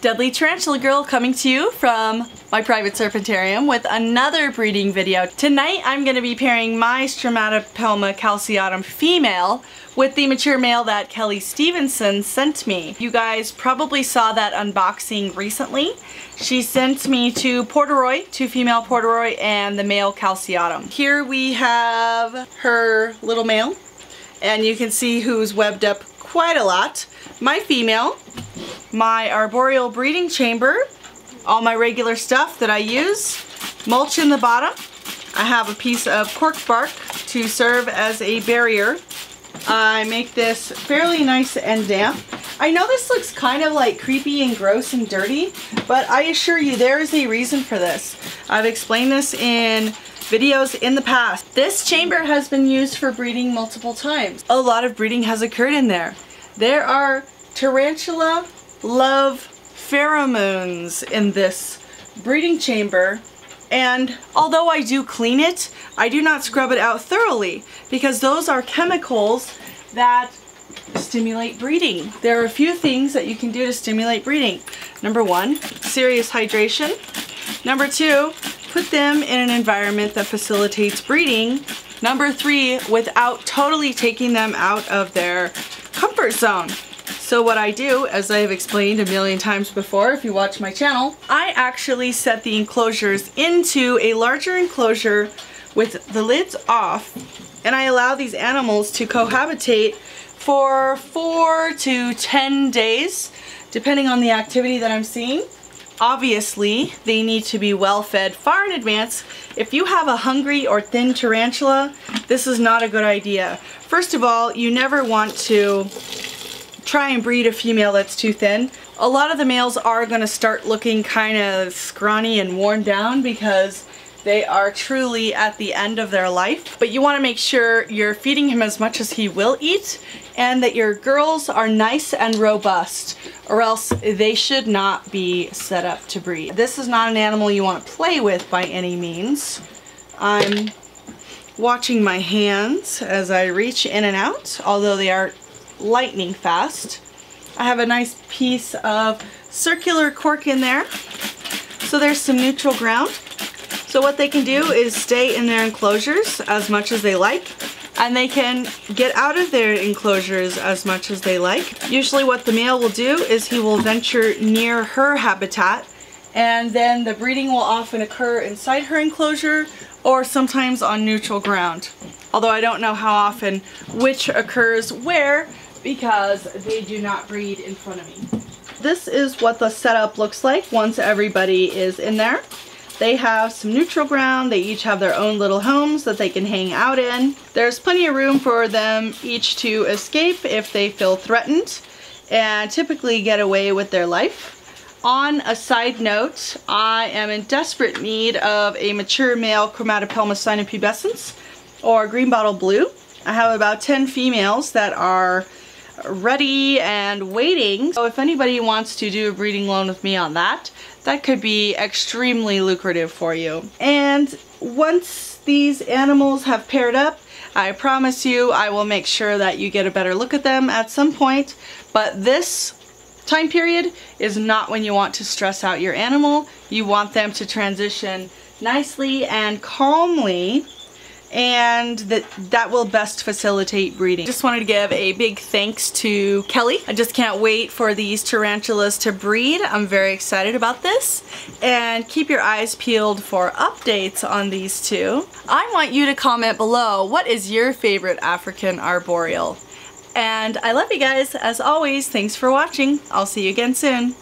Deadly Tarantula Girl coming to you from my private serpentarium with another breeding video. Tonight I'm going to be pairing my Stromatopelma calceatum female with the mature male that Kelly Stevenson sent me. You guys probably saw that unboxing recently. She sent me two Porteroy, two female Porteroy and the male calceatum. Here we have her little male and you can see who's webbed up quite a lot. My female my arboreal breeding chamber, all my regular stuff that I use, mulch in the bottom. I have a piece of cork bark to serve as a barrier. I make this fairly nice and damp. I know this looks kind of like creepy and gross and dirty, but I assure you there is a reason for this. I've explained this in videos in the past. This chamber has been used for breeding multiple times. A lot of breeding has occurred in there. There are tarantula love pheromones in this breeding chamber and although I do clean it, I do not scrub it out thoroughly because those are chemicals that stimulate breeding. There are a few things that you can do to stimulate breeding. Number one, serious hydration. Number two, put them in an environment that facilitates breeding. Number three, without totally taking them out of their comfort zone. So what I do, as I have explained a million times before if you watch my channel, I actually set the enclosures into a larger enclosure with the lids off and I allow these animals to cohabitate for four to 10 days depending on the activity that I'm seeing. Obviously, they need to be well fed far in advance. If you have a hungry or thin tarantula, this is not a good idea. First of all, you never want to try and breed a female that's too thin. A lot of the males are going to start looking kind of scrawny and worn down because they are truly at the end of their life. But you want to make sure you're feeding him as much as he will eat and that your girls are nice and robust or else they should not be set up to breed. This is not an animal you want to play with by any means. I'm watching my hands as I reach in and out, although they are lightning fast. I have a nice piece of circular cork in there. So there's some neutral ground. So what they can do is stay in their enclosures as much as they like and they can get out of their enclosures as much as they like. Usually what the male will do is he will venture near her habitat and then the breeding will often occur inside her enclosure or sometimes on neutral ground. Although I don't know how often which occurs where because they do not breed in front of me. This is what the setup looks like once everybody is in there. They have some neutral ground. They each have their own little homes that they can hang out in. There's plenty of room for them each to escape if they feel threatened and typically get away with their life. On a side note, I am in desperate need of a mature male Chromatopelma cyaneopubescens or green bottle blue. I have about 10 females that are ready and waiting. So if anybody wants to do a breeding loan with me on that, that could be extremely lucrative for you. And once these animals have paired up, I promise you I will make sure that you get a better look at them at some point. But this time period is not when you want to stress out your animal. You want them to transition nicely and calmly and that that will best facilitate breeding. Just wanted to give a big thanks to Kelly. I just can't wait for these tarantulas to breed. I'm very excited about this and keep your eyes peeled for updates on these two. I want you to comment below what is your favorite African arboreal and I love you guys as always thanks for watching I'll see you again soon